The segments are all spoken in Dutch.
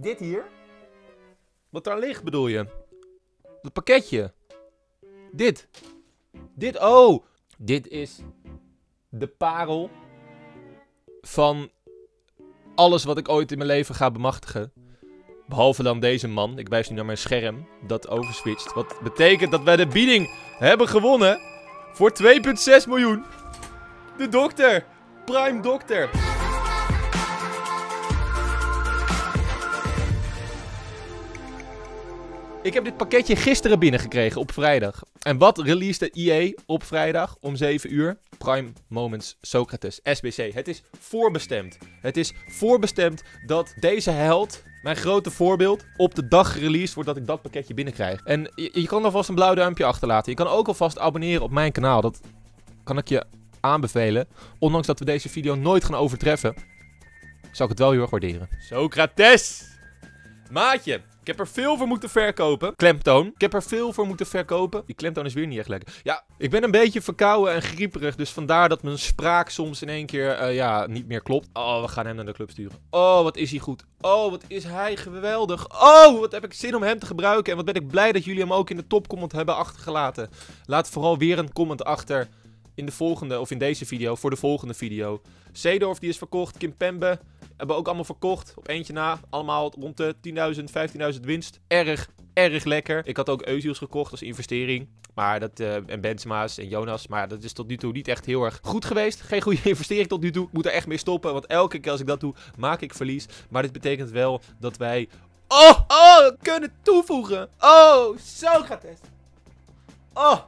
Dit hier? Wat daar ligt bedoel je? Dat pakketje. Dit. Dit, oh. Dit is de parel van alles wat ik ooit in mijn leven ga bemachtigen. Behalve dan deze man. Ik wijs nu naar mijn scherm. Dat overswitcht. Wat betekent dat wij de bieding hebben gewonnen. Voor 2,6 miljoen. De dokter. Prime dokter. Ik heb dit pakketje gisteren binnengekregen op vrijdag. En wat releasede EA op vrijdag om 7 uur? Prime Moments Socrates, SBC. Het is voorbestemd. Het is voorbestemd dat deze held, mijn grote voorbeeld, op de dag gereleased wordt dat ik dat pakketje binnenkrijg. En je, je kan alvast een blauw duimpje achterlaten. Je kan ook alvast abonneren op mijn kanaal. Dat kan ik je aanbevelen. Ondanks dat we deze video nooit gaan overtreffen, zou ik het wel heel erg waarderen. Socrates! Maatje, heb er veel voor moeten verkopen. Klemtoon. Ik heb er veel voor moeten verkopen. Die klemtoon is weer niet echt lekker. Ja, ik ben een beetje verkouden en grieperig. Dus vandaar dat mijn spraak soms in één keer eh, ja, niet meer klopt. Oh, we gaan hem naar de club sturen. Oh, wat is hij goed. Oh, wat is hij geweldig. Oh, wat heb ik zin om hem te gebruiken. En wat ben ik blij dat jullie hem ook in de topcomment hebben achtergelaten. Laat vooral weer een comment achter in de volgende, of in deze video, voor de volgende video. Seedorf die is verkocht. Kim Pembe hebben ook allemaal verkocht. Op eentje na. Allemaal rond de 10.000, 15.000 winst. Erg, erg lekker. Ik had ook Eusiels gekocht als investering. Maar dat, uh, en Benzema's en Jonas. Maar dat is tot nu toe niet echt heel erg goed geweest. Geen goede investering tot nu toe. Ik moet er echt mee stoppen. Want elke keer als ik dat doe, maak ik verlies. Maar dit betekent wel dat wij... Oh, oh, kunnen toevoegen. Oh, zo gaat het. Oh,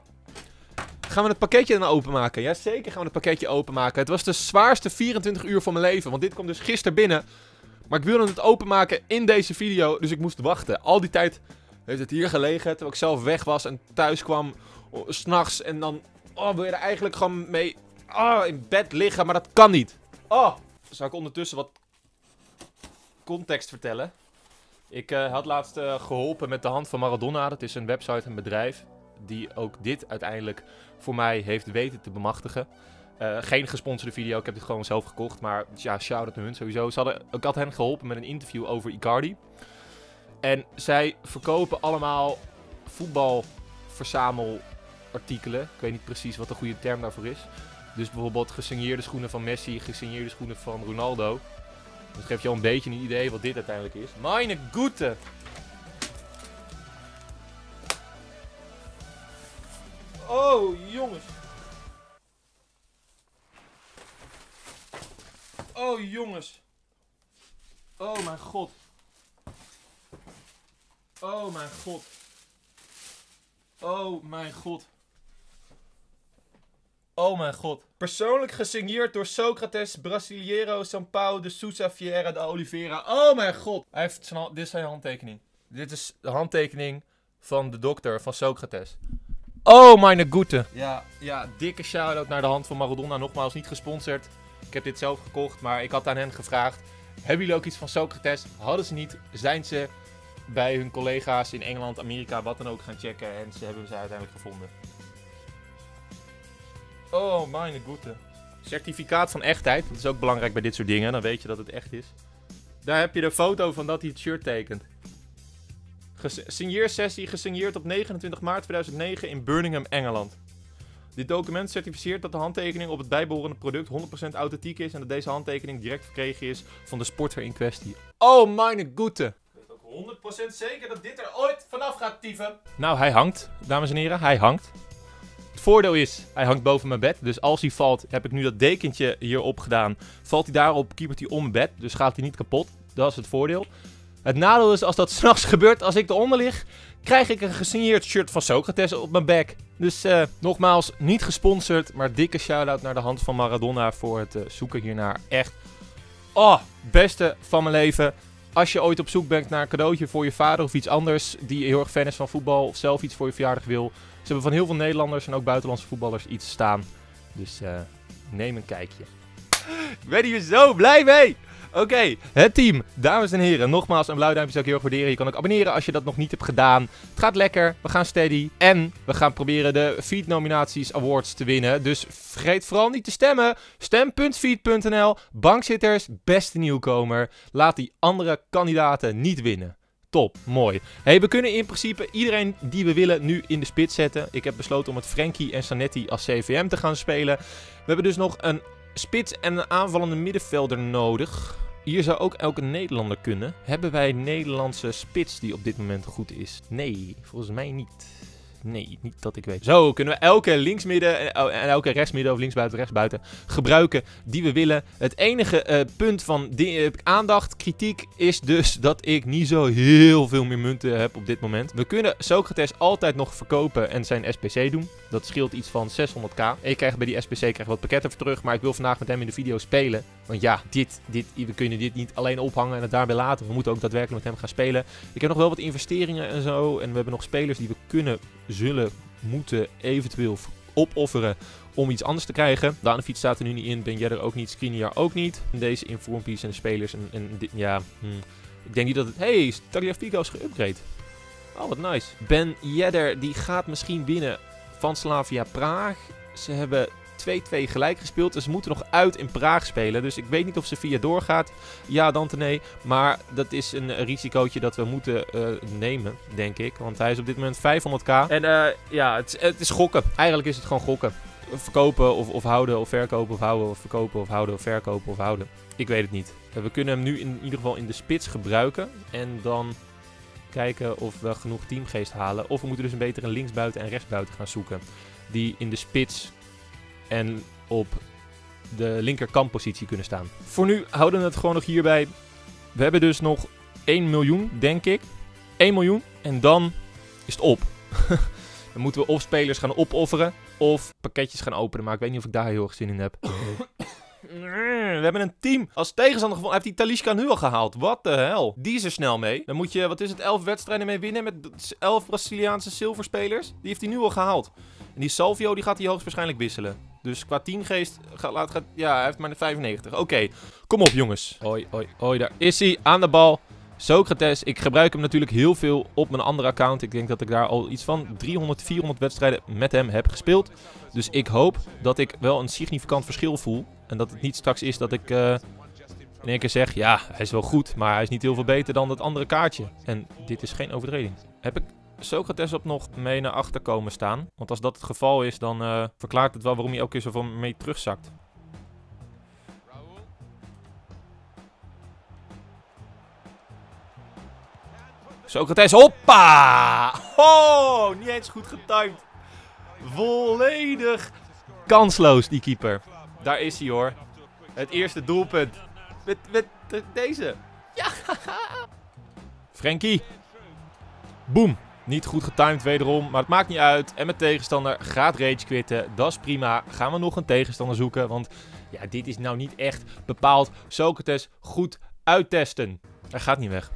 Gaan we het pakketje dan openmaken? Jazeker gaan we het pakketje openmaken. Het was de zwaarste 24 uur van mijn leven. Want dit kwam dus gisteren binnen. Maar ik wilde het openmaken in deze video. Dus ik moest wachten. Al die tijd heeft het hier gelegen. Terwijl ik zelf weg was en thuis kwam. Oh, s'nachts. En dan oh, wil je er eigenlijk gewoon mee oh, in bed liggen. Maar dat kan niet. Oh. Zal ik ondertussen wat context vertellen? Ik uh, had laatst uh, geholpen met de hand van Maradona. Dat is een website, een bedrijf die ook dit uiteindelijk voor mij heeft weten te bemachtigen. Uh, geen gesponsorde video, ik heb dit gewoon zelf gekocht. Maar ja, shout-out hun sowieso. Ze hadden, ik had hen geholpen met een interview over Icardi. En zij verkopen allemaal voetbalverzamelartikelen. Ik weet niet precies wat de goede term daarvoor is. Dus bijvoorbeeld gesigneerde schoenen van Messi, gesigneerde schoenen van Ronaldo. Dat geeft je al een beetje een idee wat dit uiteindelijk is. Meine Gute! Oh, jongens. Oh, jongens. Oh, mijn god. Oh, mijn god. Oh, mijn god. Oh, mijn god. Persoonlijk gesigneerd door Socrates, Brasileiro, Paulo de Sousa Vieira de Oliveira. Oh, mijn god. Hij heeft zijn, dit is zijn handtekening. Dit is de handtekening van de dokter van Socrates. Oh, meine Gute. Ja, ja, dikke shout-out naar de hand van Maradona. Nogmaals, niet gesponsord. Ik heb dit zelf gekocht, maar ik had aan hen gevraagd. Hebben jullie ook iets van Socrates? Hadden ze niet. Zijn ze bij hun collega's in Engeland, Amerika, wat dan ook gaan checken. En ze hebben ze uiteindelijk gevonden. Oh, meine Gute. Certificaat van echtheid. Dat is ook belangrijk bij dit soort dingen. Dan weet je dat het echt is. Daar heb je de foto van dat hij het shirt tekent. Signeersessie gesigneerd op 29 maart 2009 in Birmingham, Engeland. Dit document certificeert dat de handtekening op het bijbehorende product 100% authentiek is en dat deze handtekening direct verkregen is van de sporter in kwestie. Oh, weet ook 100% zeker dat dit er ooit vanaf gaat tieven. Nou, hij hangt, dames en heren, hij hangt. Het voordeel is, hij hangt boven mijn bed. Dus als hij valt, heb ik nu dat dekentje hierop gedaan. Valt hij daarop, kiepert hij om mijn bed. Dus gaat hij niet kapot. Dat is het voordeel. Het nadeel is, als dat s'nachts gebeurt, als ik eronder lig, krijg ik een gesigneerd shirt van Socrates op mijn back. Dus uh, nogmaals, niet gesponsord, maar dikke shout-out naar de hand van Maradona voor het uh, zoeken hiernaar. Echt, oh, beste van mijn leven. Als je ooit op zoek bent naar een cadeautje voor je vader of iets anders, die heel erg fan is van voetbal of zelf iets voor je verjaardag wil. Ze hebben van heel veel Nederlanders en ook buitenlandse voetballers iets staan. Dus uh, neem een kijkje. Ik ben hier zo blij mee! Oké, het team. Dames en heren, nogmaals een blauw duimpje zou ik heel erg waarderen. Je kan ook abonneren als je dat nog niet hebt gedaan. Het gaat lekker, we gaan steady. En we gaan proberen de Feed Nominaties Awards te winnen. Dus vergeet vooral niet te stemmen. Stem.feed.nl. Bankzitters, beste nieuwkomer. Laat die andere kandidaten niet winnen. Top, mooi. Hey, we kunnen in principe iedereen die we willen nu in de spits zetten. Ik heb besloten om met Frankie en Sanetti als CVM te gaan spelen. We hebben dus nog een spits en een aanvallende middenvelder nodig. Hier zou ook elke Nederlander kunnen. Hebben wij een Nederlandse spits die op dit moment goed is? Nee, volgens mij niet. Nee, niet dat ik weet. Zo kunnen we elke linksmidden en oh, elke rechtsmidden of linksbuiten, rechtsbuiten gebruiken die we willen. Het enige uh, punt van die, uh, aandacht, kritiek is dus dat ik niet zo heel veel meer munten heb op dit moment. We kunnen Socrates altijd nog verkopen en zijn SPC doen. Dat scheelt iets van 600k. Ik krijg bij die SPC krijg wat pakketten voor terug, maar ik wil vandaag met hem in de video spelen. Want ja, dit, dit, we kunnen dit niet alleen ophangen en het daarbij laten. We moeten ook daadwerkelijk met hem gaan spelen. Ik heb nog wel wat investeringen en zo. En we hebben nog spelers die we kunnen, zullen, moeten eventueel opofferen om iets anders te krijgen. Danovic staat er nu niet in. Ben jij ook niet. Skriniar ook niet. Deze informpiece en de spelers. En, en dit, ja, hmm. ik denk niet dat het... Hey, Tagliafico is geüpgrade. Oh, wat nice. Ben Jedder, die gaat misschien binnen van Slavia Praag. Ze hebben 2-2 gelijk gespeeld. Dus ze moeten nog uit in Praag spelen. Dus ik weet niet of ze via doorgaat. Ja, dan te nee. Maar dat is een risicootje dat we moeten uh, nemen, denk ik. Want hij is op dit moment 500k. En uh, ja, het, het, is gokken. Eigenlijk is het gewoon gokken. Verkopen of, of houden of verkopen of houden of verkopen of houden of verkopen of houden. Ik weet het niet. Uh, we kunnen hem nu in ieder geval in de spits gebruiken. En dan kijken of we genoeg teamgeest halen. Of we moeten dus een betere linksbuiten en rechtsbuiten gaan zoeken. Die in de spits en op de linkerkamppositie kunnen staan. Voor nu houden we het gewoon nog hierbij. We hebben dus nog 1 miljoen, denk ik. 1 miljoen en dan is het op. dan moeten we of spelers gaan opofferen of pakketjes gaan openen. Maar ik weet niet of ik daar heel erg zin in heb. We hebben een team als tegenstander gevonden. Hij heeft die Talishka nu al gehaald. Wat de hel. Die is er snel mee. Dan moet je, wat is het, 11 wedstrijden mee winnen met 11 Braziliaanse zilverspelers. Die heeft hij nu al gehaald. En die Salvio die gaat hij hoogstwaarschijnlijk wisselen. Dus qua teamgeest, gaat, laat, gaat, ja, hij heeft maar de 95. Oké, kom op jongens. Hoi, hoi, hoi, daar is hij aan de bal. Socrates, ik gebruik hem natuurlijk heel veel op mijn andere account. Ik denk dat ik daar al iets van 300, 400 wedstrijden met hem heb gespeeld. Dus ik hoop dat ik wel een significant verschil voel. En dat het niet straks is dat ik uh, in één keer zeg... Ja, hij is wel goed, maar hij is niet heel veel beter dan dat andere kaartje. En dit is geen overtreding. Heb ik Socrates op nog mee naar achter komen staan? Want als dat het geval is, dan uh, verklaart het wel waarom hij keer zo van mee terugzakt. Socrates, hoppa! Oh, niet eens goed getimed. Volledig kansloos, die keeper. Daar is hij hoor. Het eerste doelpunt. Met, met deze. Ja. Frankie. Boom. Niet goed getimed wederom, maar het maakt niet uit. En mijn tegenstander gaat rage quitten. Dat is prima. Gaan we nog een tegenstander zoeken, want ja, dit is nou niet echt bepaald Socrates goed uittesten. Hij gaat niet weg.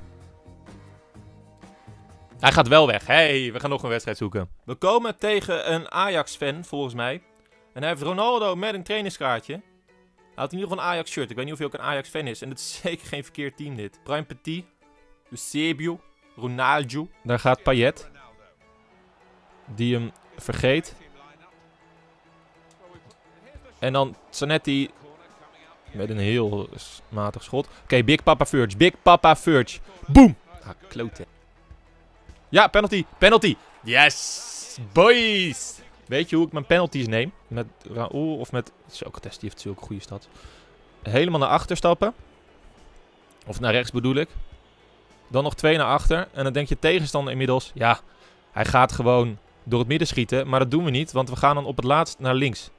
Hij gaat wel weg. hey, we gaan nog een wedstrijd zoeken. We komen tegen een Ajax-fan, volgens mij. En hij heeft Ronaldo met een trainingskaartje. Hij had in ieder geval een Ajax-shirt. Ik weet niet of hij ook een Ajax-fan is. En het is zeker geen verkeerd team dit. Prime Petit. Eusebio. Ronaldo. Daar gaat Payet. Die hem vergeet. En dan Zanetti met een heel matig schot. Oké, Big Papa Furge. Big Papa Furge. Boom! Ah, klote. Ja, penalty. Penalty. Yes! Boys! Weet je hoe ik mijn penalties neem? Met Raoul of met... Socrates, die heeft zulke goede stad. Helemaal naar achter stappen. Of naar rechts bedoel ik. Dan nog twee naar achter. En dan denk je tegenstander inmiddels... Ja, hij gaat gewoon door het midden schieten. Maar dat doen we niet, want we gaan dan op het laatst naar links.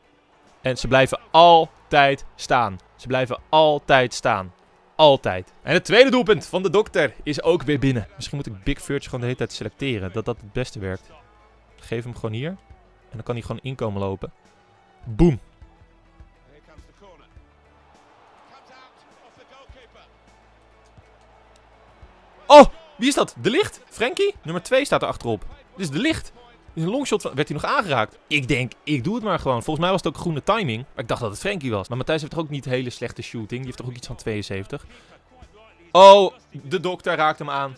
En ze blijven altijd staan. Ze blijven altijd staan. Altijd. En het tweede doelpunt van de dokter is ook weer binnen. Misschien moet ik Big Furge gewoon de hele tijd selecteren. Dat dat het beste werkt. Geef hem gewoon hier. En dan kan hij gewoon inkomen lopen. Boom. Oh, wie is dat? De Licht? Frankie? Nummer 2 staat er achterop. Dit is De Licht. In een longshot van- werd hij nog aangeraakt. Ik denk, ik doe het maar gewoon. Volgens mij was het ook groene timing. Maar ik dacht dat het Frenkie was. Maar Matthijs heeft toch ook niet hele slechte shooting. Die heeft toch ook iets van 72. Oh, de dokter raakt hem aan.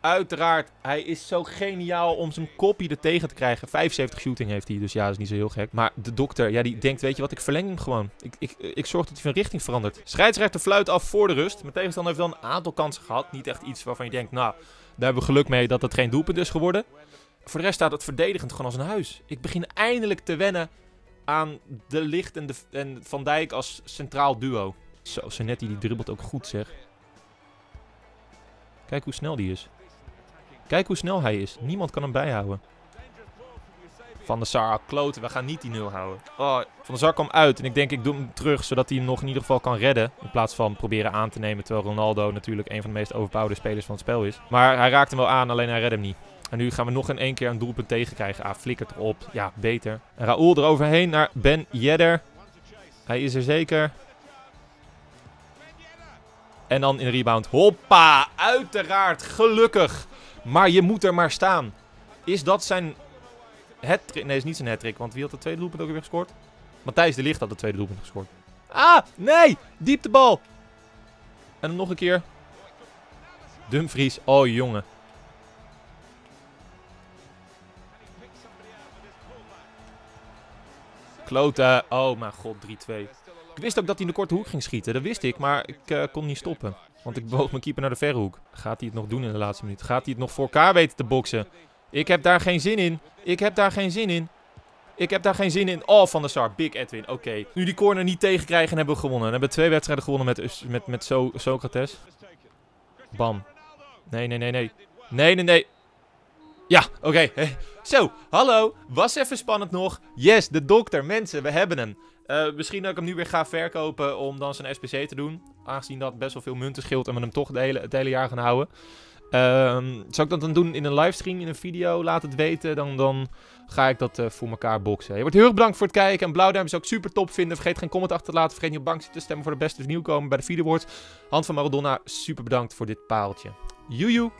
Uiteraard, hij is zo geniaal om zijn kopie er tegen te krijgen. 75 shooting heeft hij, dus ja, dat is niet zo heel gek. Maar de dokter, ja, die denkt, weet je wat, ik verleng hem gewoon. Ik, ik, ik zorg dat hij van richting verandert. Scheidsrechter fluit af voor de rust. Mijn tegenstander heeft wel een aantal kansen gehad. Niet echt iets waarvan je denkt, nou, daar hebben we geluk mee dat het geen doelpunt is geworden. Voor de rest staat het verdedigend gewoon als een huis. Ik begin eindelijk te wennen aan de Licht en, de, en Van Dijk als centraal duo. Zo, Zanetti die dribbelt ook goed zeg. Kijk hoe snel die is. Kijk hoe snel hij is. Niemand kan hem bijhouden. Van der Sar, kloten. We gaan niet die nul houden. Oh, van der Sar kwam uit. En ik denk, ik doe hem terug. Zodat hij hem nog in ieder geval kan redden. In plaats van proberen aan te nemen. Terwijl Ronaldo natuurlijk een van de meest overbouwde spelers van het spel is. Maar hij raakt hem wel aan. Alleen hij redde hem niet. En nu gaan we nog in één keer een doelpunt tegenkrijgen. Ah, flikkert erop. Ja, beter. En Raoul eroverheen naar Ben Yedder. Hij is er zeker. En dan in de rebound. Hoppa! Uiteraard. Gelukkig. Maar je moet er maar staan. Is dat zijn hat Nee, is niet zijn hat Want wie had de tweede doelpunt ook weer gescoord? Matthijs de Ligt had de tweede doelpunt gescoord. Ah, nee! Dieptebal. En nog een keer. Dumfries. Oh, jongen. Kloten. Oh, mijn god. 3-2. Ik wist ook dat hij in de korte hoek ging schieten. Dat wist ik, maar ik eh, kon niet stoppen. Want ik bewoog mijn keeper naar de verre hoek. Gaat hij het nog doen in de laatste minuut? Gaat hij het nog voor elkaar weten te boksen? Ik heb daar geen zin in. Ik heb daar geen zin in. Ik heb daar geen zin in. Oh, Van der Sar. Big Edwin. Oké. Nu die corner niet tegenkrijgen, hebben we gewonnen. Dan hebben we twee wedstrijden gewonnen met, met, met so Socrates. Bam. Nee, nee, nee, nee. Nee, nee, nee. Ja, oké. Zo, hallo. Was even spannend nog. Yes, de dokter. Mensen, we hebben hem. Uh, misschien dat ik hem nu weer ga verkopen om dan zijn SPC te doen. Aangezien dat best wel veel munten scheelt en we hem toch het hele, het hele jaar gaan houden. Um, zou ik dat dan doen in een livestream, in een video? Laat het weten. Dan, dan ga ik dat uh, voor elkaar boksen. Je wordt heel erg bedankt voor het kijken. En blauwduim zou ik super top vinden. Vergeet geen comment achter te laten. Vergeet niet op bank te stemmen voor de beste nieuwkomen bij de video Hand van Maradona, super bedankt voor dit paaltje. Joejoe.